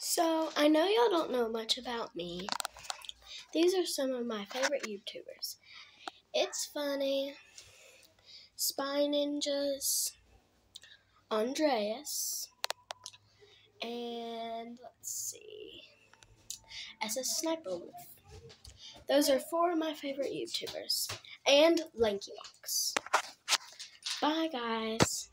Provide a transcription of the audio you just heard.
So, I know y'all don't know much about me. These are some of my favorite YouTubers. It's Funny, Spy Ninjas, Andreas, and let's see, SSSniperWolf. Those are four of my favorite YouTubers. And LankyBox. Bye, guys.